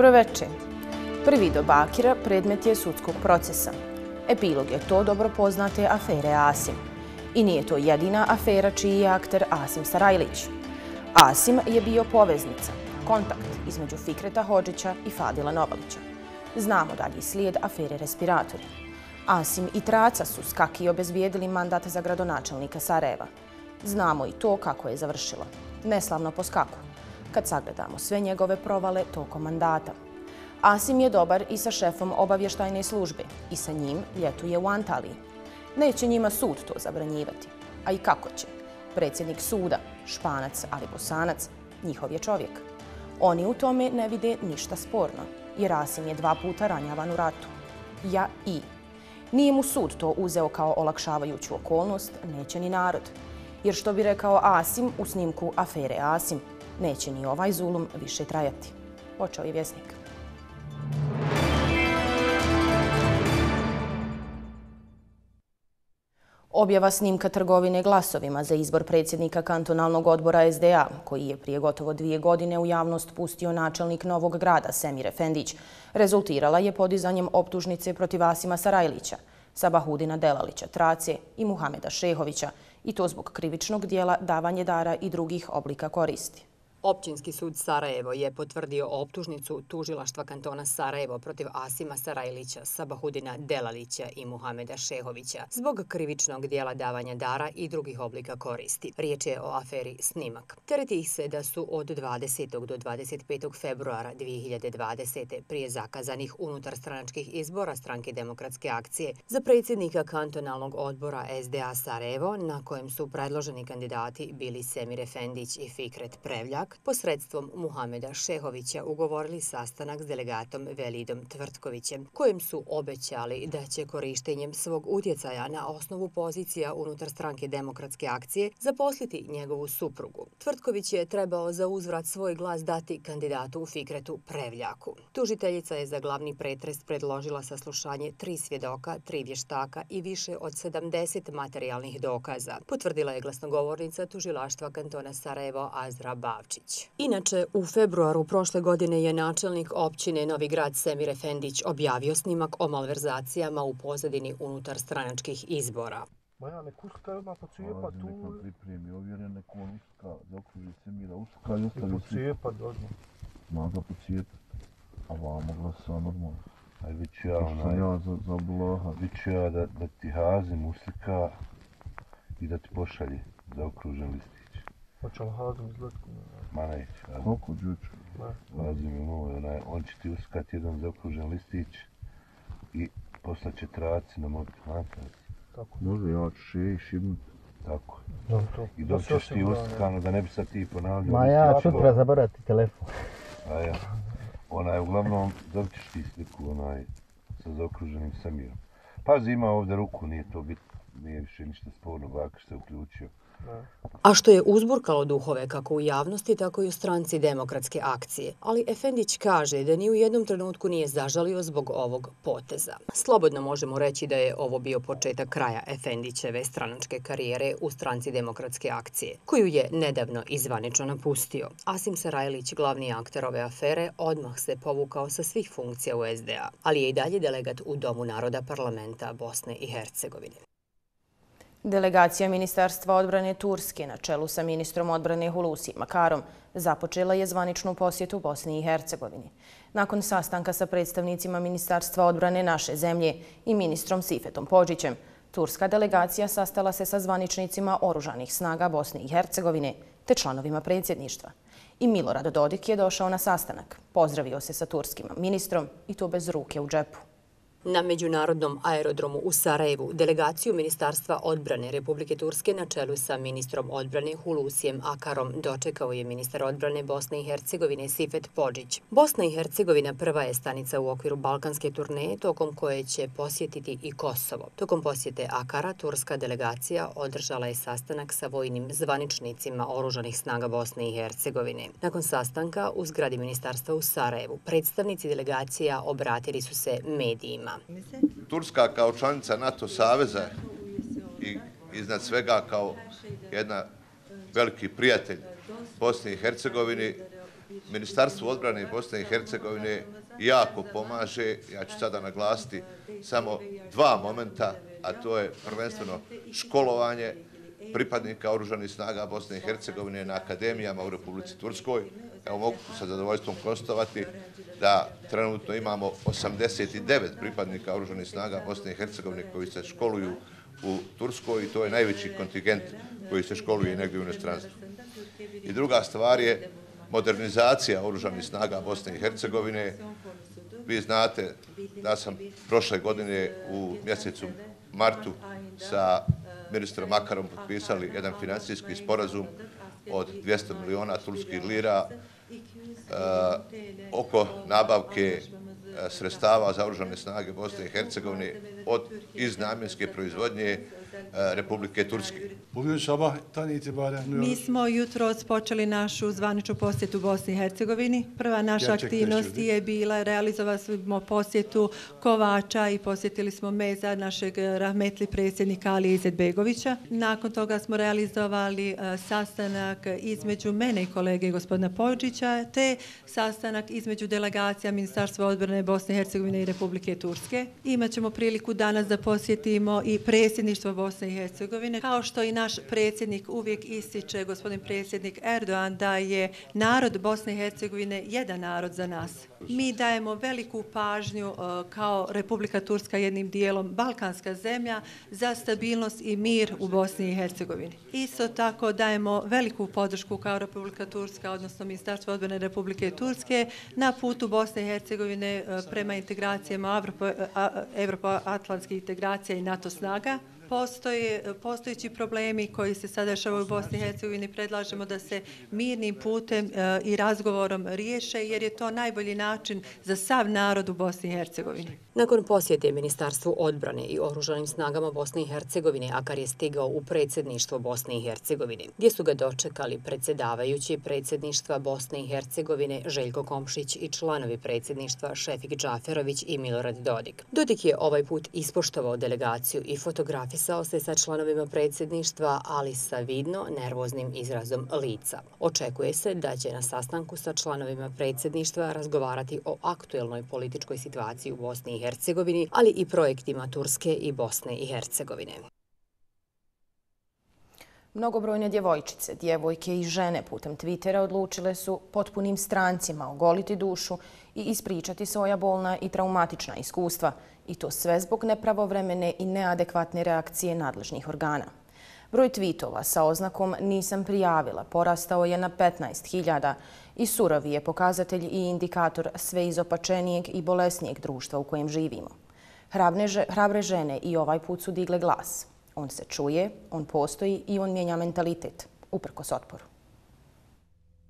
Dobroveče. Prvi do Bakira predmet je sudskog procesa. Epilog je to dobro poznate afere Asim. I nije to jedina afera čiji je akter Asim Sarajlić. Asim je bio poveznica, kontakt između Fikreta Hođića i Fadila Novalića. Znamo dalji slijed afere respiratori. Asim i Traca su skaki obezbijedili mandat za gradonačelnika Sarajeva. Znamo i to kako je završilo. Neslavno po skaku kad sagledamo sve njegove provale tokom mandata. Asim je dobar i sa šefom obavještajne službe i sa njim ljetuje u Antaliji. Neće njima sud to zabranjivati. A i kako će? Predsjednik suda, španac ali bosanac, njihov je čovjek. Oni u tome ne vide ništa sporno, jer Asim je dva puta ranjavan u ratu. Ja i. Nije mu sud to uzeo kao olakšavajuću okolnost, neće ni narod. Jer što bi rekao Asim u snimku Afere Asim, neće ni ovaj zulum više trajati. Počeo je vjesnik. Objava snimka trgovine glasovima za izbor predsjednika kantonalnog odbora SDA, koji je prije gotovo dvije godine u javnost pustio načelnik Novog grada Semir Efendić, rezultirala je podizanjem optužnice protiv Asima Sarajlića, Sabahudina Delalića, Trace i Muhameda Šehovića, i to zbog krivičnog dijela davanje dara i drugih oblika koristi. Općinski sud Sarajevo je potvrdio optužnicu tužilaštva kantona Sarajevo protiv Asima Sarajlića, Sabahudina Delalića i Muhameda Šehovića zbog krivičnog dijela davanja dara i drugih oblika koristi. Riječ je o aferi Snimak. Tereti ih se da su od 20. do 25. februara 2020. prije zakazanih unutar stranačkih izbora stranke demokratske akcije za predsjednika kantonalnog odbora SDA Sarajevo, na kojem su predloženi kandidati bili Semir Efendić i Fikret Prevljak, Irak posredstvom Muhameda Šehovića ugovorili sastanak s delegatom Velidom Tvrtkovićem, kojim su obećali da će korištenjem svog utjecaja na osnovu pozicija unutar stranke demokratske akcije zaposliti njegovu suprugu. Tvrtković je trebao za uzvrat svoj glas dati kandidatu u Fikretu Prevljaku. Tužiteljica je za glavni pretres predložila saslušanje tri svjedoka, tri vještaka i više od 70 materijalnih dokaza, potvrdila je glasnogovornica tužilaštva kantona Sarajevo Azra Bavčić. Vučić. Inače, u februaru prošle godine je načelnik općine Novi grad Semir Efendić objavio snimak o malverzacijama u pozadini unutar stranačkih izbora. Ma ja ne kuska, odmah pa cijepa tu. Neka pripremi, ovjeren neko on uska, zaokruži Semira uska i ostavi svi. Cijepa, odmah. Ma ga pocijepa. A vamo glasa normalno. Aj, vi ću ja, onaj, ja za, za blaha. Vi ću ja da, da ti hazim uslika i da ti pošalje zaokružen listi. Hoćemo Hazim izgledati? Ma neće. Koliko džuču? Hazim je moj, onaj, on će ti uskati jedan zaokružen listić i poslaće traci na moj plantac. Tako. Može, ja ću še i šibnut. Tako. Dobro, to. I dok ćeš ti uskano, da ne bi sad ti ponavljao. Ma ja ću treba zaborati telefon. A ja. Onaj, uglavnom, dobit ćeš ti sliku, onaj, sa zaokruženim samirom. Pazi, ima ovdje ruku, nije to bit, nije više ništa sporno, bak se uključio. A što je uzburkalo duhove kako u javnosti, tako i u stranci demokratske akcije. Ali Efendić kaže da ni u jednom trenutku nije zažalio zbog ovog poteza. Slobodno možemo reći da je ovo bio početak kraja Efendićeve stranačke karijere u stranci demokratske akcije, koju je nedavno izvanično napustio. Asim Sarajlić, glavni akter ove afere, odmah se povukao sa svih funkcija u SDA, ali je i dalje delegat u Domu naroda parlamenta Bosne i Hercegovine. Delegacija Ministarstva odbrane Turske na čelu sa ministrom odbrane Hulusi Makarom započela je zvaničnu posjetu Bosni i Hercegovini. Nakon sastanka sa predstavnicima Ministarstva odbrane naše zemlje i ministrom Sifetom Pođićem, turska delegacija sastala se sa zvaničnicima oružanih snaga Bosne i Hercegovine te članovima predsjedništva. I Milorad Dodik je došao na sastanak, pozdravio se sa turskim ministrom i to bez ruke u džepu. Na Međunarodnom aerodromu u Sarajevu delegaciju Ministarstva odbrane Republike Turske na čelu sa ministrom odbrane Hulusijem Akarom dočekao je ministar odbrane Bosne i Hercegovine Sifet Pođić. Bosna i Hercegovina prva je stanica u okviru Balkanske turneje tokom koje će posjetiti i Kosovo. Tokom posjete Akara, turska delegacija održala je sastanak sa vojnim zvaničnicima oružanih snaga Bosne i Hercegovine. Nakon sastanka u zgradi ministarstva u Sarajevu, predstavnici delegacija obratili su se medijima zemljama. Turska kao članica NATO saveza i iznad svega kao jedna veliki prijatelj Bosne i Hercegovini Ministarstvo odbrane Bosne i Hercegovine jako pomaže. Ja ću sada naglasiti samo dva momenta, a to je prvenstveno školovanje pripadnika oružanih snaga Bosne i Hercegovine na akademijama u Republici Turskoj. Evo mogu sa zadovoljstvom konstatovati da trenutno imamo 89 pripadnika oruženih snaga Bosne i Hercegovine koji se školuju u Turskoj i to je najveći kontingent koji se školuje negdje u inostranstvu. I druga stvar je modernizacija oružanih snaga Bosne i Hercegovine. Vi znate da sam prošle godine u mjesecu martu sa ministrom Makarom potpisali jedan financijski sporazum od 200 miliona turskih lira eh, oko nabavke eh, sredstava za oružane snage Bosne i Hercegovine od iz namjenske proizvodnje Republike Turske. Bugün sabahtan itibaren Mi smo jutro počeli našu zvaničnu posjetu Bosni i Hercegovini. Prva naša aktivnost je bila realizovali smo posjetu Kovača i posjetili smo meza našeg rahmetli predsjednika Ali Izetbegovića. Nakon toga smo realizovali e, sastanak između mene i kolege gospodina Pojođića, te sastanak između delegacija Ministarstva odbrane Bosne i Hercegovine i Republike Turske. Imaćemo priliku danas da posjetimo i predsjedništvo Bosne i Hercegovine. Kao što i naš predsjednik uvijek ističe, gospodin predsjednik Erdogan, da je narod Bosne i Hercegovine jedan narod za nas. Mi dajemo veliku pažnju e, kao Republika Turska jednim dijelom balkanska zemlja za stabilnost i mir u Bosni i Hercegovini. Isto tako dajemo veliku podršku kao Republika Turska, odnosno Ministarstvo odbrane Republike Turske na putu Bosne i Hercegovine e, prema integracijama Evropo-Atlantskih integracija i NATO snaga postoje postojeći problemi koji se sada dešavaju u Bosni i Hercegovini, predlažemo da se mirnim putem e, i razgovorom riješe, jer je to najbolji način za sav narod u Bosni i Hercegovini. Nakon posjete Ministarstvu odbrane i oružanim snagama Bosne i Hercegovine, Akar je stigao u predsjedništvo Bosne i Hercegovine, gdje su ga dočekali predsjedavajući predsjedništva Bosne i Hercegovine Željko Komšić i članovi predsjedništva Šefik Džaferović i Milorad Dodik. Dodik je ovaj put ispoštovao delegaciju i fotografisao se sa članovima predsjedništva, ali sa vidno nervoznim izrazom lica. Očekuje se da će na sastanku sa članovima predsjedništva razgovarati o aktuelnoj političkoj situaciji u Bosni i Hercegovini, ali i projektima Turske i Bosne i Hercegovine. Mnogobrojne djevojčice, djevojke i žene putem Twittera odlučile su potpunim strancima ogoliti dušu i ispričati svoja bolna i traumatična iskustva, i to sve zbog nepravovremene i neadekvatne reakcije nadležnih organa. Broj tweetova sa oznakom nisam prijavila porastao je na 15.000 i surovi je pokazatelj i indikator sve izopačenijeg i bolesnijeg društva u kojem živimo. Hrabre žene i ovaj put su digle glas. On se čuje, on postoji i on mijenja mentalitet, uprkos otporu.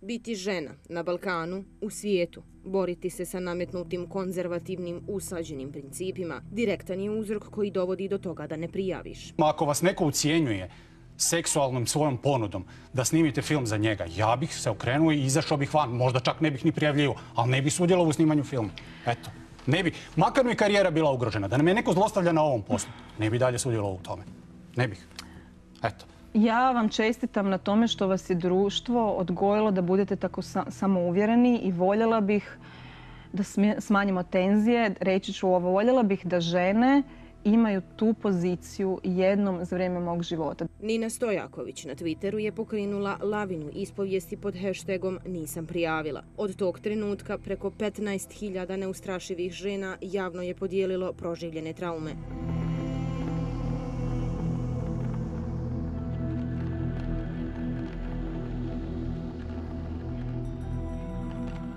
Biti žena na Balkanu, u svijetu, boriti se sa nametnutim konzervativnim usađenim principima, direktan je uzrok koji dovodi do toga da ne prijaviš. Ako vas neko ucijenjuje seksualnom svojom ponudom da snimite film za njega, ja bih se okrenuo i izašao bih van. Možda čak ne bih ni prijavljivo, ali ne bih sudjelovao u snimanju filma. Eto, ne bi. Makar mi karijera bila ugrožena, da nam je neko zlostavlja na ovom poslu, ne bi dalje sudjelovao u tome. Ne bih. Eto. Ja vam čestitam na tome što vas je društvo odgojilo da budete tako samouvjereni i voljela bih da smanjimo tenzije. Reći ću ovo, voljela bih da žene imaju tu poziciju jednom za vrijeme mog života. Nina Stojaković na Twitteru je pokrenula lavinu ispovijesti pod hashtagom Nisam prijavila. Od tog trenutka preko 15.000 neustrašivih žena javno je podijelilo proživljene traume.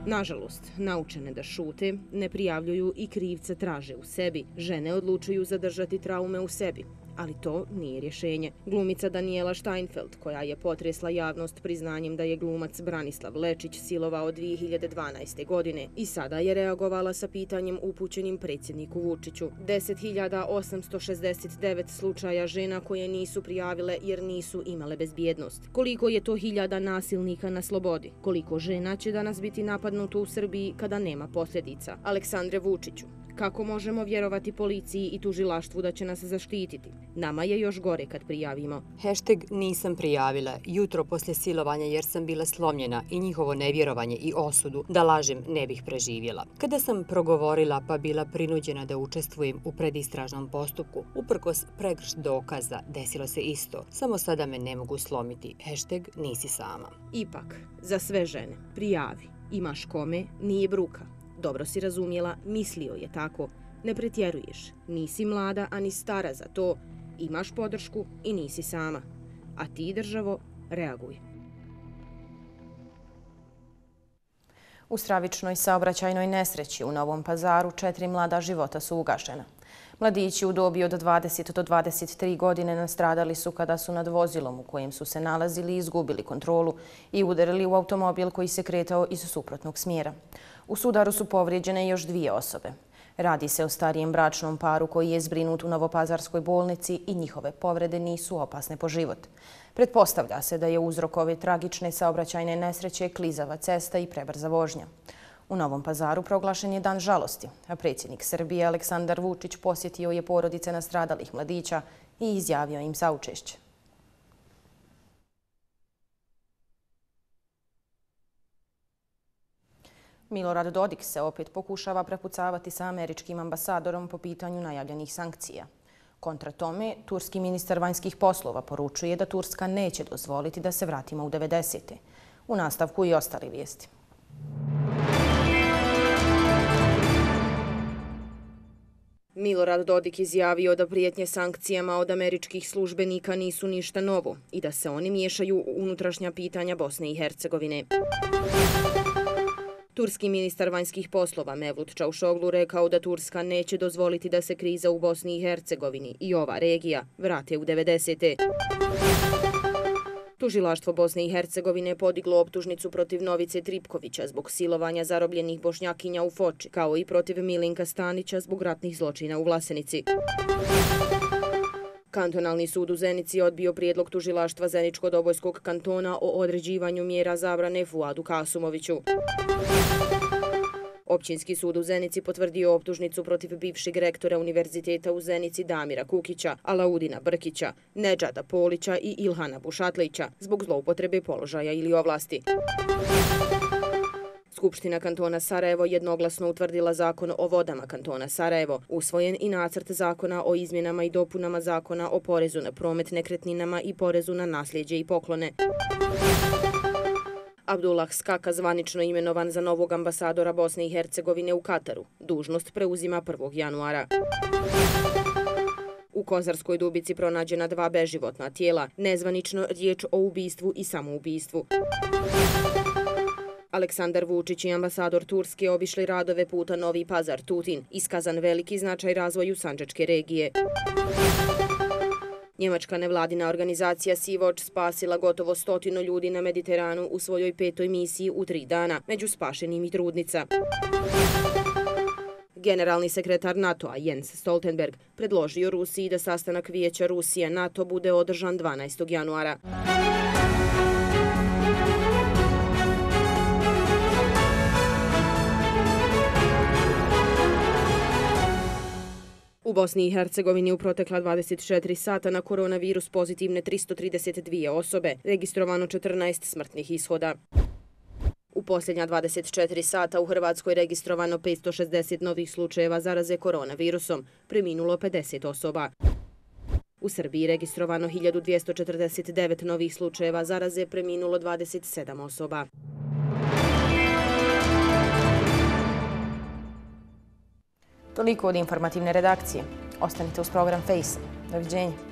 Nažalost, naučene da šute, ne prijavljuju i krivce traže u sebi. Žene odlučuju zadržati traume u sebi, ali to nije rješenje. Glumica Daniela Steinfeld, koja je potresla javnost priznanjem da je glumac Branislav Lečić silovao 2012. godine i sada je reagovala sa pitanjem upućenim predsjedniku Vučiću. 10.869 slučaja žena koje nisu prijavile jer nisu imale bezbjednost. Koliko je to hiljada nasilnika na slobodi? Koliko žena će danas biti napadnuto u Srbiji kada nema posljedica? Aleksandre Vučiću, Kako možemo vjerovati policiji i tužilaštvu da će nas zaštititi? Nama je još gore kad prijavimo. Hashtag nisam prijavila jutro poslije silovanja jer sam bila slomljena i njihovo nevjerovanje i osudu da lažem ne bih preživjela. Kada sam progovorila pa bila prinuđena da učestvujem u predistražnom postupku, uprkos pregrš dokaza desilo se isto. Samo sada me ne mogu slomiti. Hashtag nisi sama. Ipak, za sve žene, prijavi. Imaš kome, nije bruka. Dobro si razumjela, mislio je tako. Ne pretjeruješ, nisi mlada ani stara za to, imaš podršku i nisi sama. A ti, državo, reaguj. U stravičnoj saobraćajnoj nesreći u Novom pazaru četiri mlada života su ugašena. Mladići u dobi od 20 do 23 godine nastradali su kada su nad vozilom u kojem su se nalazili izgubili kontrolu i udarili u automobil koji se kretao iz suprotnog smjera. U sudaru su povrijeđene još dvije osobe. Radi se o starijem bračnom paru koji je zbrinut u Novopazarskoj bolnici i njihove povrede nisu opasne po život. Pretpostavlja se da je uzrok ove tragične saobraćajne nesreće klizava cesta i prebrza vožnja. U Novom pazaru proglašen je dan žalosti, a predsjednik Srbije Aleksandar Vučić posjetio je porodice nastradalih mladića i izjavio im saučešće. Milorad Dodik se opet pokušava prepucavati sa američkim ambasadorom po pitanju najavljenih sankcija. Kontra tome, turski ministar vanjskih poslova poručuje da Turska neće dozvoliti da se vratimo u 90. U nastavku i ostali vijesti. Milorad Dodik izjavio da prijetnje sankcijama od američkih službenika nisu ništa novo i da se oni miješaju u unutrašnja pitanja Bosne i Hercegovine. Turski ministar vanjskih poslova Mevlut Čaušoglu rekao da Turska neće dozvoliti da se kriza u Bosni i Hercegovini i ova regija vrate u 90. Tužilaštvo Bosne i Hercegovine podiglo optužnicu protiv Novice Tripkovića zbog silovanja zarobljenih bošnjakinja u Foči, kao i protiv Milinka Stanića zbog ratnih zločina u Vlasenici. Kantonalni sud u Zenici odbio prijedlog tužilaštva Zeničko-Dobojskog kantona o određivanju mjera zabrane Fuadu Kasumoviću. Općinski sud u Zenici potvrdio optužnicu protiv bivšeg rektora Univerziteta u Zenici Damira Kukića, Alaudina Brkića, Neđada Polića i Ilhana Bušatlića zbog zloupotrebe položaja ili ovlasti. Skupština kantona Sarajevo jednoglasno utvrdila zakon o vodama kantona Sarajevo, usvojen i nacrt zakona o izmjenama i dopunama zakona o porezu na promet nekretninama i porezu na nasljeđe i poklone. Abdullah Skaka zvanično imenovan za novog ambasadora Bosne i Hercegovine u Kataru. Dužnost preuzima 1. januara. U Kozarskoj dubici pronađena dva beživotna tijela, nezvanično riječ o ubistvu i samoubistvu. Aleksandar Vučić i ambasador Turske obišli radove puta Novi Pazar Tutin, iskazan veliki značaj razvoju Sanđačke regije. Njemačka nevladina organizacija Sea-Watch spasila gotovo stotino ljudi na Mediteranu u svojoj petoj misiji u tri dana, među spašenim i trudnica. Generalni sekretar NATO-a Jens Stoltenberg predložio Rusiji da sastanak vijeća Rusije-NATO bude održan 12. januara. U Bosni i Hercegovini u protekla 24 sata na koronavirus pozitivne 332 osobe, registrovano 14 smrtnih ishoda. U posljednja 24 sata u Hrvatskoj registrovano 560 novih slučajeva zaraze koronavirusom, preminulo 50 osoba. U Srbiji registrovano 1249 novih slučajeva zaraze, preminulo 27 osoba. Toliko od informativne redakcije. Ostanite uz program Face. Doviđenja.